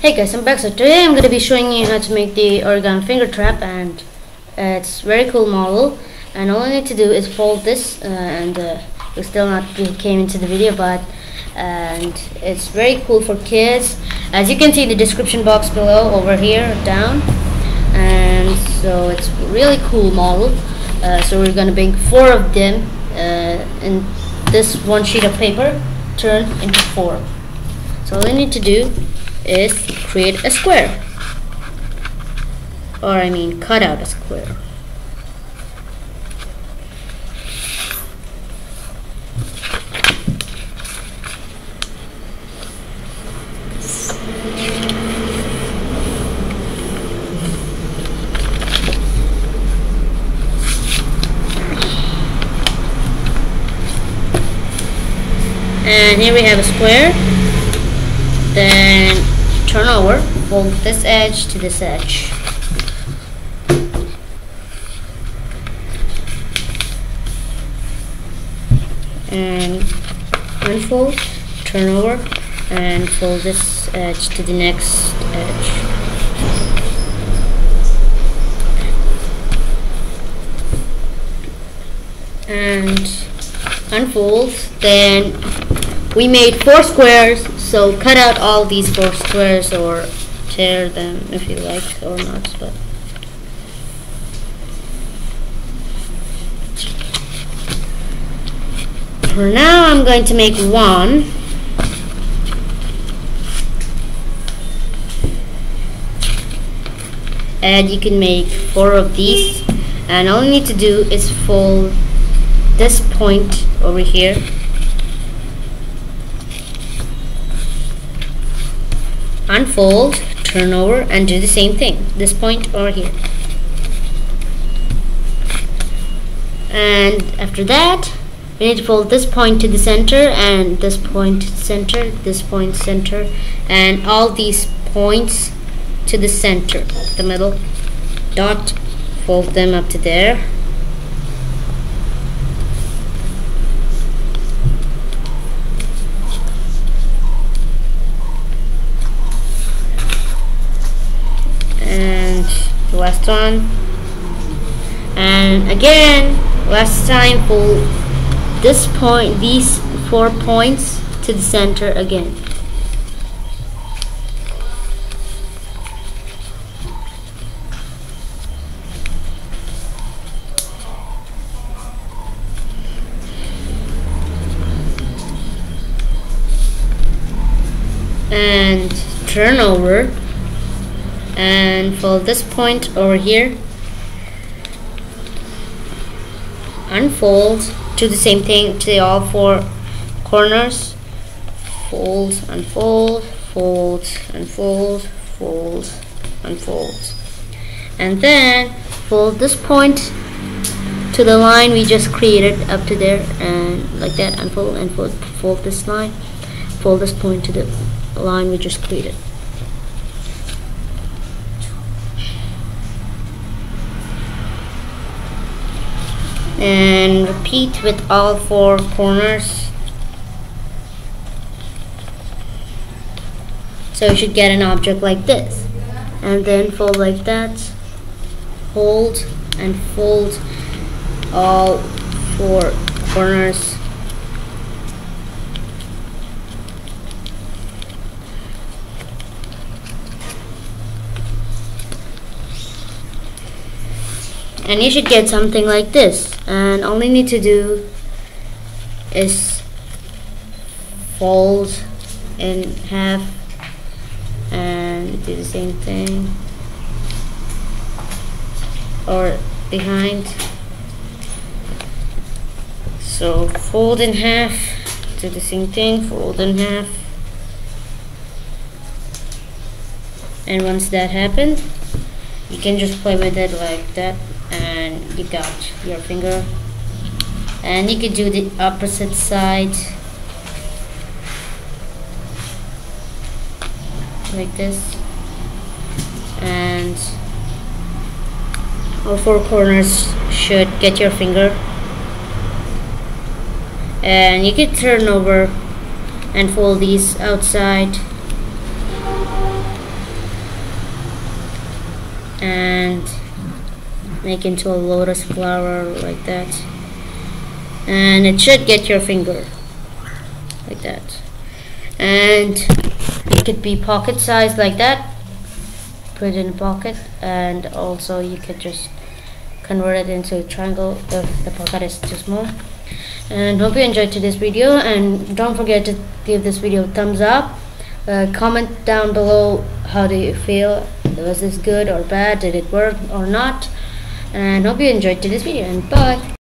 Hey guys, I'm back. So today I'm going to be showing you how to make the origami finger trap and uh, it's very cool model. And all I need to do is fold this uh, and uh, it still not came into the video but and it's very cool for kids. As you can see in the description box below over here down. And so it's really cool model. Uh, so we're gonna make four of them uh, in this one sheet of paper turn into four. So all I need to do is create a square. Or I mean cut out a square. And here we have a square. Then turn over, fold this edge to this edge. And unfold, turn over, and fold this edge to the next edge. And unfold, then we made four squares so cut out all these four squares or tear them if you like or not. But for now I'm going to make one. And you can make four of these and all you need to do is fold this point over here unfold, turn over and do the same thing. This point over here. And after that, we need to fold this point to the center and this point center, this point center, and all these points to the center, the middle dot, fold them up to there. Last one and again last time for this point these four points to the center again. And turn over and for this point over here unfold do the same thing to the all four corners. Fold unfold fold unfold fold unfold. And then fold this point to the line we just created up to there and like that unfold and fold, fold this line. Fold this point to the line we just created and repeat with all four corners. So you should get an object like this. And then fold like that. Hold and fold all four corners and you should get something like this. And all you need to do is fold in half and do the same thing. Or behind. So fold in half do the same thing fold in half. And once that happens you can just play with it like that and you got your finger. And you could do the opposite side. Like this. And all four corners should get your finger. And you could turn over and fold these outside. And make into a lotus flower like that. And it should get your finger like that. And it could be pocket size like that. Put it in a pocket and also you could just convert it into a triangle. If the pocket is too small. And hope you enjoyed today's video and don't forget to give this video a thumbs up. Uh, comment down below how do you feel. Was this good or bad? Did it work or not and hope you enjoyed today's video and bye